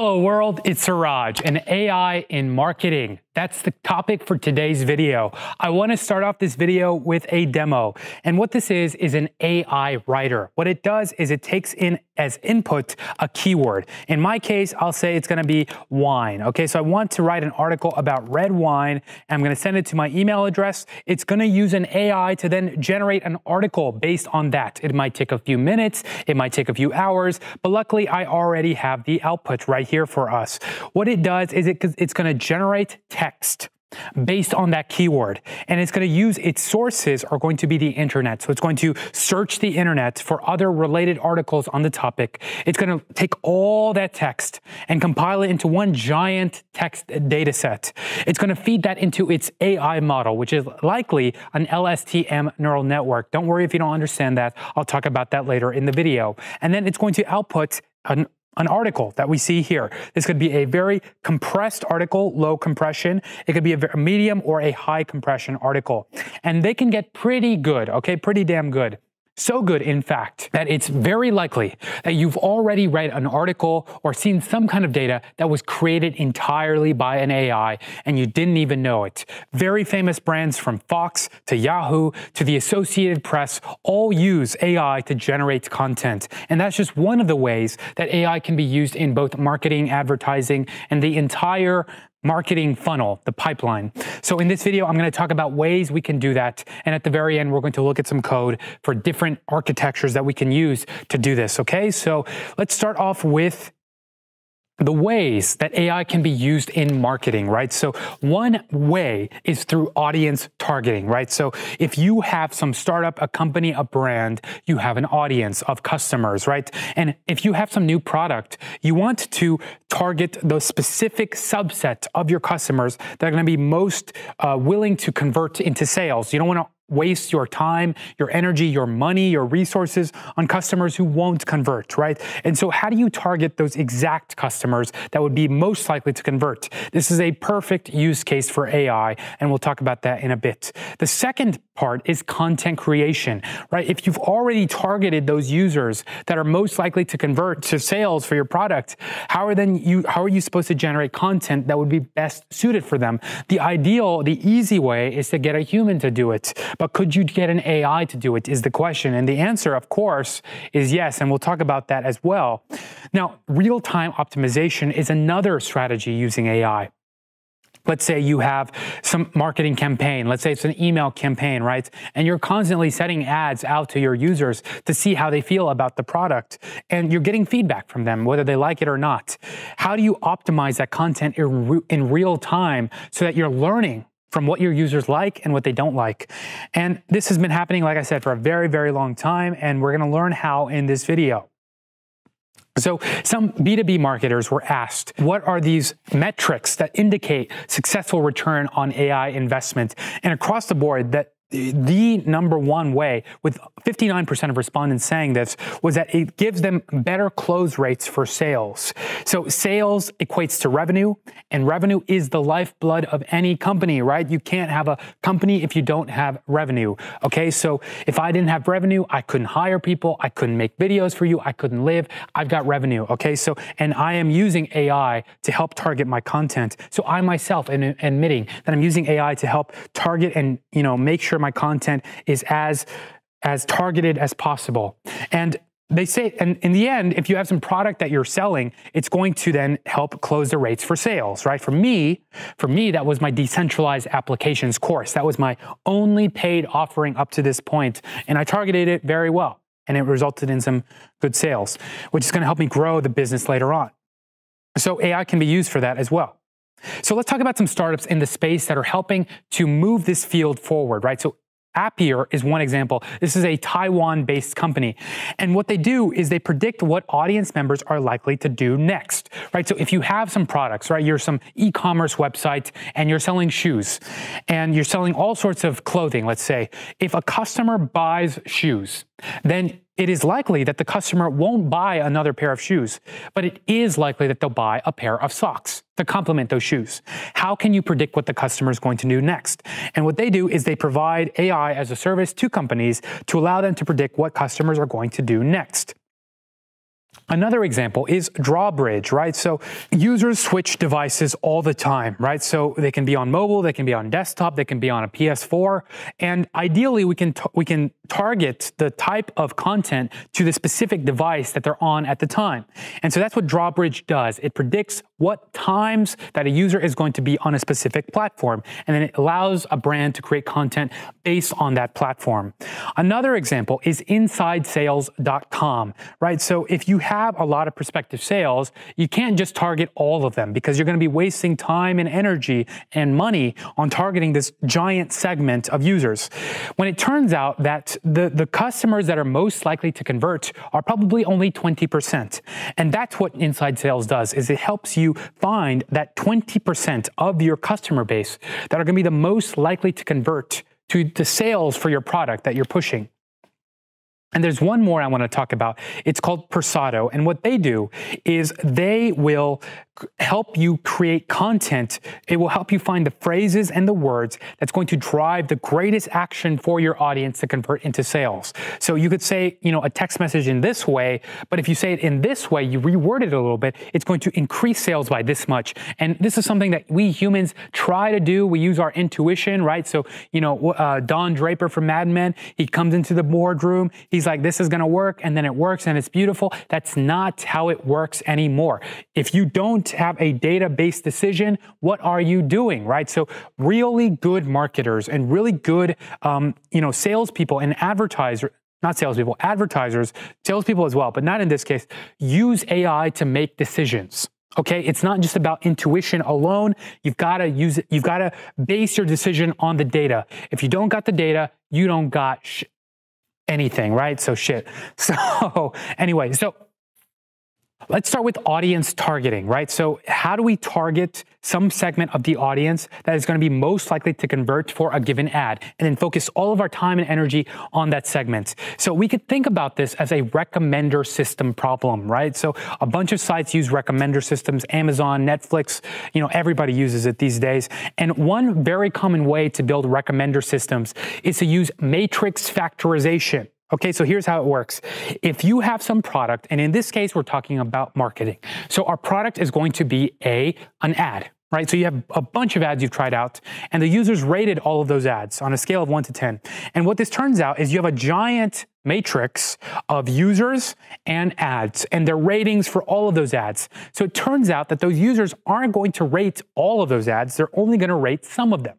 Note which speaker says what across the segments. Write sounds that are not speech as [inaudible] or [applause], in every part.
Speaker 1: Hello world, it's Siraj and AI in marketing. That's the topic for today's video. I want to start off this video with a demo. And what this is, is an AI writer. What it does is it takes in as input a keyword. In my case, I'll say it's going to be wine. Okay, so I want to write an article about red wine. I'm going to send it to my email address. It's going to use an AI to then generate an article based on that. It might take a few minutes, it might take a few hours, but luckily I already have the output right here for us. What it does is it, it's going to generate text text based on that keyword. And it's going to use its sources are going to be the internet. So it's going to search the internet for other related articles on the topic. It's going to take all that text and compile it into one giant text data set. It's going to feed that into its AI model, which is likely an LSTM neural network. Don't worry if you don't understand that. I'll talk about that later in the video. And then it's going to output an an article that we see here. This could be a very compressed article, low compression. It could be a medium or a high compression article. And they can get pretty good, okay, pretty damn good. So good, in fact, that it's very likely that you've already read an article or seen some kind of data that was created entirely by an AI and you didn't even know it. Very famous brands from Fox to Yahoo to the Associated Press all use AI to generate content. And that's just one of the ways that AI can be used in both marketing, advertising, and the entire marketing funnel, the pipeline. So in this video, I'm going to talk about ways we can do that. And at the very end, we're going to look at some code for different architectures that we can use to do this. Okay. So let's start off with the ways that AI can be used in marketing, right? So one way is through audience targeting, right? So if you have some startup, a company, a brand, you have an audience of customers, right? And if you have some new product, you want to target the specific subset of your customers that are going to be most uh, willing to convert into sales. You don't want to waste your time, your energy, your money, your resources on customers who won't convert, right? And so how do you target those exact customers that would be most likely to convert? This is a perfect use case for AI, and we'll talk about that in a bit. The second part is content creation, right? If you've already targeted those users that are most likely to convert to sales for your product, how are then you how are you supposed to generate content that would be best suited for them? The ideal, the easy way is to get a human to do it. But could you get an AI to do it is the question. And the answer, of course, is yes. And we'll talk about that as well. Now, real time optimization is another strategy using AI. Let's say you have some marketing campaign. Let's say it's an email campaign, right? And you're constantly setting ads out to your users to see how they feel about the product. And you're getting feedback from them, whether they like it or not. How do you optimize that content in, real time so that you're learning from what your users like and what they don't like. And this has been happening, like I said, for a very, very long time, and we're gonna learn how in this video. So some B2B marketers were asked, what are these metrics that indicate successful return on AI investment? And across the board, that the number one way, with 59% of respondents saying this, was that it gives them better close rates for sales. So sales equates to revenue, and revenue is the lifeblood of any company, right? You can't have a company if you don't have revenue. Okay, so if I didn't have revenue, I couldn't hire people, I couldn't make videos for you, I couldn't live. I've got revenue. Okay, so and I am using AI to help target my content. So I myself am admitting that I'm using AI to help target and you know make sure sure my content is as as targeted as possible. And they say, and in the end, if you have some product that you're selling, it's going to then help close the rates for sales, right? For me, for me, that was my decentralized applications course. That was my only paid offering up to this point, and I targeted it very well, and it resulted in some good sales, which is going to help me grow the business later on. So AI can be used for that as well. So let's talk about some startups in the space that are helping to move this field forward, right? So Appier is one example. This is a Taiwan based company. And what they do is they predict what audience members are likely to do next, right? So if you have some products, right, you're some e commerce website and you're selling shoes and you're selling all sorts of clothing, let's say, if a customer buys shoes, then it is likely that the customer won't buy another pair of shoes, but it is likely that they'll buy a pair of socks to complement those shoes. How can you predict what the customer is going to do next? And what they do is they provide AI as a service to companies to allow them to predict what customers are going to do next. Another example is Drawbridge, right? So users switch devices all the time, right? So they can be on mobile, they can be on desktop, they can be on a PS4, and ideally we can we can target the type of content to the specific device that they're on at the time. And so that's what Drawbridge does. It predicts what times that a user is going to be on a specific platform, and then it allows a brand to create content based on that platform. Another example is InsideSales.com, right? So if you have a lot of prospective sales, you can't just target all of them because you're going to be wasting time and energy and money on targeting this giant segment of users. When it turns out that the, the customers that are most likely to convert are probably only 20%. And that's what Inside Sales does, is it helps you find that 20% of your customer base that are going to be the most likely to convert to the sales for your product that you're pushing. And there's one more I want to talk about. It's called Persado. And what they do is they will help you create content. It will help you find the phrases and the words that's going to drive the greatest action for your audience to convert into sales. So you could say, you know, a text message in this way, but if you say it in this way, you reword it a little bit, it's going to increase sales by this much. And this is something that we humans try to do. We use our intuition, right? So, you know, uh, Don Draper from Mad Men, he comes into the boardroom, he's like, this is going to work, and then it works and it's beautiful. That's not how it works anymore. If you don't have a data-based decision, what are you doing, right? So really good marketers and really good, um, you know, salespeople and advertisers, not salespeople, advertisers, salespeople as well, but not in this case, use AI to make decisions. Okay, it's not just about intuition alone. You've got to use it. You've got to base your decision on the data. If you don't got the data, you don't got anything, right? So shit. [laughs] So anyway, so Let's start with audience targeting, right? So how do we target some segment of the audience that is going to be most likely to convert for a given ad and then focus all of our time and energy on that segment? So we could think about this as a recommender system problem, right? So a bunch of sites use recommender systems, Amazon, Netflix, you know, everybody uses it these days. And one very common way to build recommender systems is to use matrix factorization. Okay, so here's how it works. If you have some product, and in this case, we're talking about marketing. So our product is going to be a, an ad, right? So you have a bunch of ads you've tried out, and the users rated all of those ads on a scale of one to 10. And what this turns out is you have a giant matrix of users and ads and their ratings for all of those ads. So it turns out that those users aren't going to rate all of those ads, they're only going to rate some of them.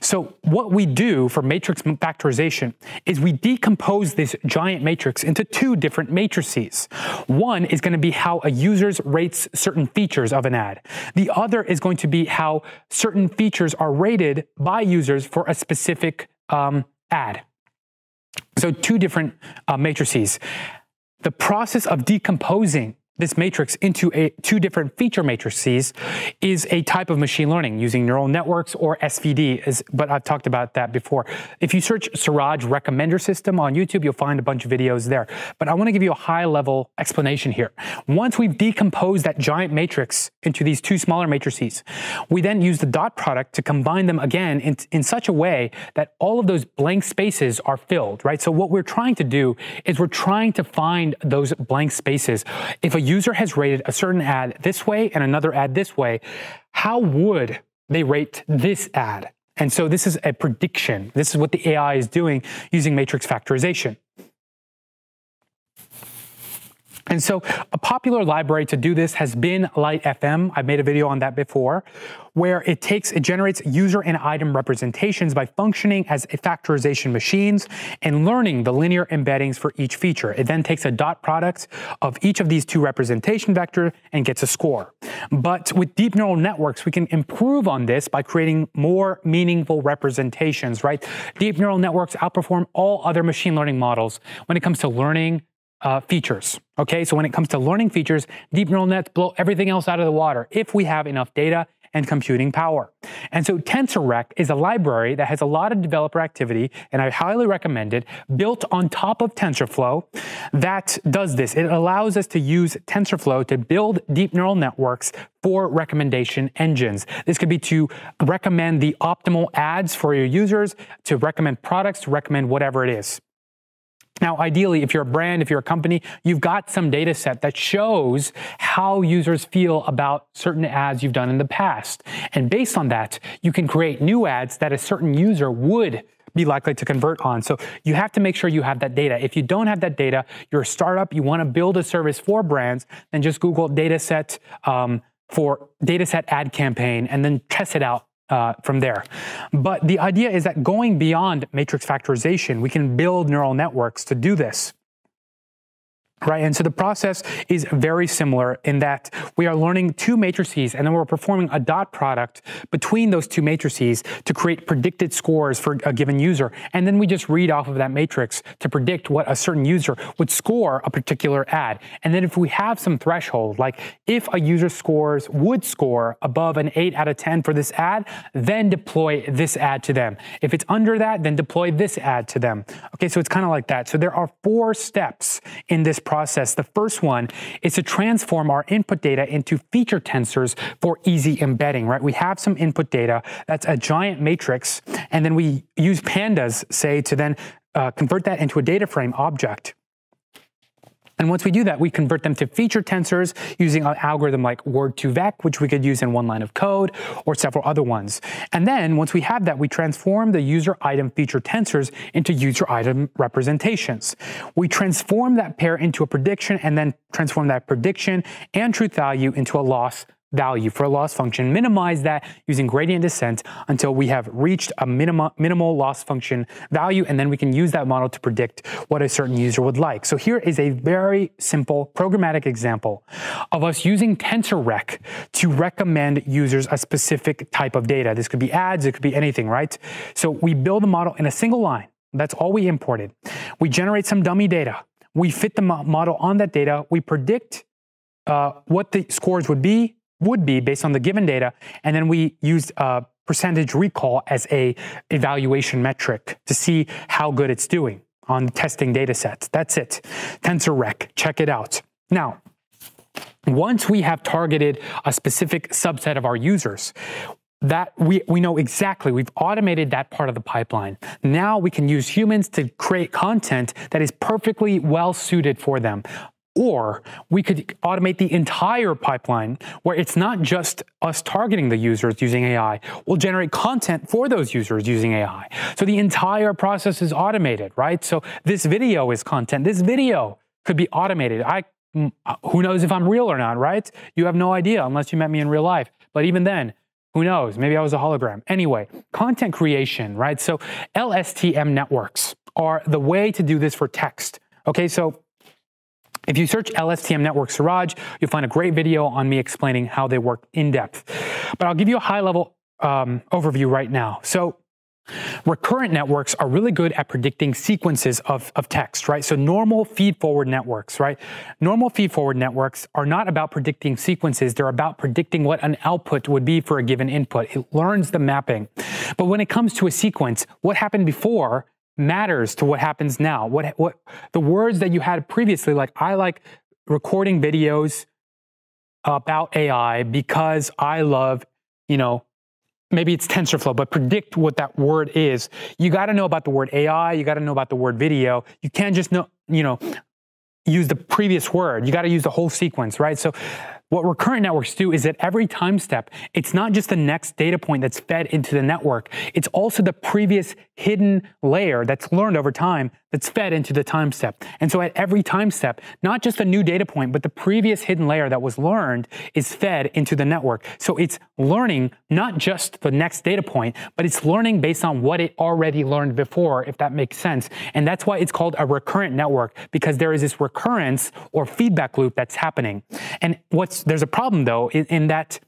Speaker 1: So what we do for matrix factorization is we decompose this giant matrix into two different matrices. One is going to be how a user rates certain features of an ad. The other is going to be how certain features are rated by users for a specific um, ad. So two different uh, matrices. The process of decomposing this matrix into a, two different feature matrices is a type of machine learning using neural networks or SVD, is, but I've talked about that before. If you search Siraj recommender system on YouTube, you'll find a bunch of videos there. But I want to give you a high level explanation here. Once we've decomposed that giant matrix into these two smaller matrices, we then use the dot product to combine them again in, in such a way that all of those blank spaces are filled, right? So what we're trying to do is we're trying to find those blank spaces. If a user has rated a certain ad this way and another ad this way, how would they rate this ad? And so this is a prediction. This is what the AI is doing using matrix factorization. And so a popular library to do this has been LightFM. I've made a video on that before, where it takes, it generates user and item representations by functioning as a factorization machines and learning the linear embeddings for each feature. It then takes a dot product of each of these two representation vectors and gets a score. But with deep neural networks, we can improve on this by creating more meaningful representations, right? Deep neural networks outperform all other machine learning models when it comes to learning uh, features. Okay, so when it comes to learning features, deep neural nets blow everything else out of the water if we have enough data and computing power. And so TensorRec is a library that has a lot of developer activity, and I highly recommend it, built on top of TensorFlow that does this. It allows us to use TensorFlow to build deep neural networks for recommendation engines. This could be to recommend the optimal ads for your users, to recommend products, to recommend whatever it is. Now, ideally, if you're a brand, if you're a company, you've got some data set that shows how users feel about certain ads you've done in the past. And based on that, you can create new ads that a certain user would be likely to convert on. So you have to make sure you have that data. If you don't have that data, you're a startup, you want to build a service for brands, then just Google dataset um, for dataset ad campaign and then test it out uh, from there. But the idea is that going beyond matrix factorization, we can build neural networks to do this right? And so the process is very similar in that we are learning two matrices and then we're performing a dot product between those two matrices to create predicted scores for a given user. And then we just read off of that matrix to predict what a certain user would score a particular ad. And then if we have some threshold, like if a user scores, would score above an 8 out of 10 for this ad, then deploy this ad to them. If it's under that, then deploy this ad to them. Okay, so it's kind of like that. So there are four steps in this process process. The first one is to transform our input data into feature tensors for easy embedding, right? We have some input data that's a giant matrix, and then we use pandas, say, to then uh, convert that into a data frame object. And once we do that, we convert them to feature tensors using an algorithm like Word2Vec, which we could use in one line of code or several other ones. And then once we have that, we transform the user item feature tensors into user item representations. We transform that pair into a prediction and then transform that prediction and truth value into a loss value for a loss function, minimize that using gradient descent until we have reached a minima, minimal loss function value, and then we can use that model to predict what a certain user would like. So here is a very simple programmatic example of us using TensorRec to recommend users a specific type of data. This could be ads, it could be anything, right? So we build a model in a single line. That's all we imported. We generate some dummy data. We fit the model on that data. We predict uh, what the scores would be would be based on the given data, and then we used a percentage recall as a evaluation metric to see how good it's doing on testing data sets. That's it. TensorRec, check it out. Now, once we have targeted a specific subset of our users, that we, we know exactly, we've automated that part of the pipeline. Now we can use humans to create content that is perfectly well suited for them. Or we could automate the entire pipeline where it's not just us targeting the users using AI. We'll generate content for those users using AI. So the entire process is automated, right? So this video is content. This video could be automated. I mm, uh, who knows if I'm real or not, right? You have no idea unless you met me in real life. But even then, who knows? Maybe I was a hologram. Anyway, content creation, right? So LSTM networks are the way to do this for text. Okay, so if you search LSTM Network Siraj, you'll find a great video on me explaining how they work in depth. But I'll give you a high level um, overview right now. So Recurrent networks are really good at predicting sequences of, of text, right? So normal feed-forward networks, right? Normal feed-forward networks are not about predicting sequences. They're about predicting what an output would be for a given input. It learns the mapping. But when it comes to a sequence, what happened before matters to what happens now. What what the words that you had previously, like I like recording videos about AI because I love, you know, maybe it's TensorFlow, but predict what that word is. You got to know about the word AI. You got to know about the word video. You can't just know, you know, use the previous word. You got to use the whole sequence, right? So what recurrent networks do is that every time step, it's not just the next data point that's fed into the network. It's also the previous hidden layer that's learned over time that's fed into the time step. And so at every time step, not just a new data point, but the previous hidden layer that was learned is fed into the network. So it's learning not just the next data point, but it's learning based on what it already learned before, if that makes sense. And that's why it's called a recurrent network, because there is this recurrence or feedback loop that's happening. And what's there's a problem though in, in that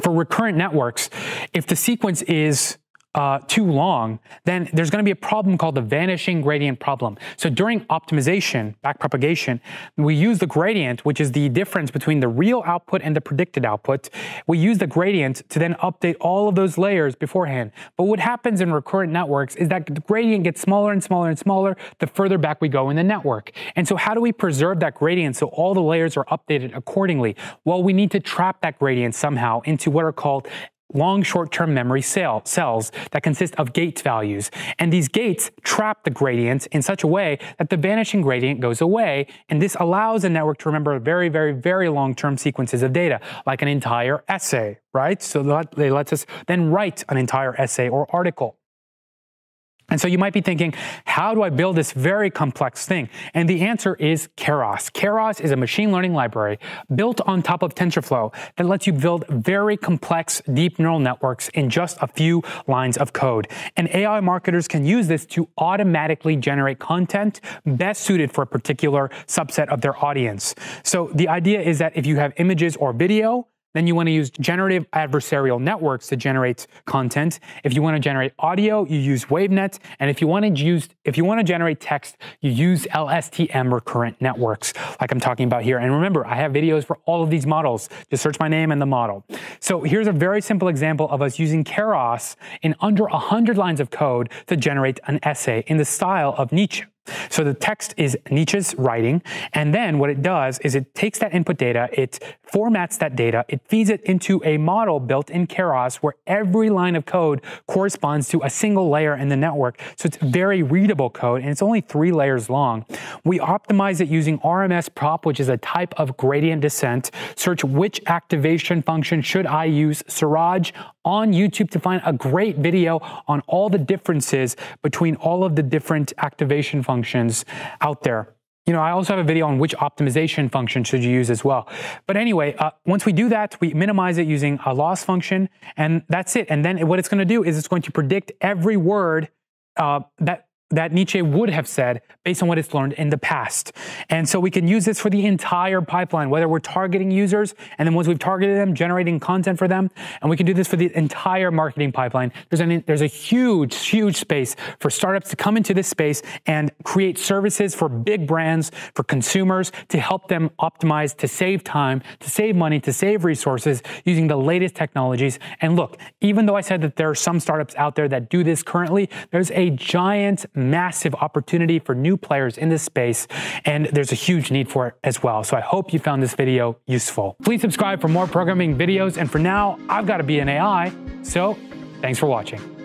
Speaker 1: for recurrent networks, if the sequence is uh, too long, then there's going to be a problem called the vanishing gradient problem. So during optimization, backpropagation, we use the gradient, which is the difference between the real output and the predicted output. We use the gradient to then update all of those layers beforehand. But what happens in recurrent networks is that the gradient gets smaller and smaller and smaller the further back we go in the network. And so how do we preserve that gradient so all the layers are updated accordingly? Well, we need to trap that gradient somehow into what are called long short-term memory cell, cells that consist of gate values. And these gates trap the gradients in such a way that the vanishing gradient goes away. And this allows the network to remember very, very, very long-term sequences of data, like an entire essay, right? So that they lets us then write an entire essay or article. And so you might be thinking, how do I build this very complex thing? And the answer is Keras. Keras is a machine learning library built on top of TensorFlow that lets you build very complex deep neural networks in just a few lines of code. And AI marketers can use this to automatically generate content best suited for a particular subset of their audience. So the idea is that if you have images or video, then you want to use generative adversarial networks to generate content. If you want to generate audio, you use WaveNet. And if you want to use, if you want to generate text, you use LSTM recurrent networks, like I'm talking about here. And remember, I have videos for all of these models. Just search my name and the model. So here's a very simple example of us using Keras in under 100 lines of code to generate an essay in the style of Nietzsche. So the text is Nietzsche's writing, and then what it does is it takes that input data, it formats that data, it feeds it into a model built in Keras where every line of code corresponds to a single layer in the network. So it's very readable code, and it's only three layers long. We optimize it using RMS prop, which is a type of gradient descent. Search which activation function should I use, Siraj on YouTube to find a great video on all the differences between all of the different activation functions out there. You know, I also have a video on which optimization function should you use as well. But anyway, uh, once we do that, we minimize it using a loss function, and that's it. And then what it's going to do is it's going to predict every word uh, that that Nietzsche would have said based on what it's learned in the past. And so we can use this for the entire pipeline, whether we're targeting users and then once we've targeted them, generating content for them. And we can do this for the entire marketing pipeline. There's, an, there's a huge, huge space for startups to come into this space and create services for big brands, for consumers to help them optimize, to save time, to save money, to save resources using the latest technologies. And look, even though I said that there are some startups out there that do this currently, there's a giant massive opportunity for new players in this space, and there's a huge need for it as well. So I hope you found this video useful. Please subscribe for more programming videos, and for now, I've got to be an AI, so thanks for watching.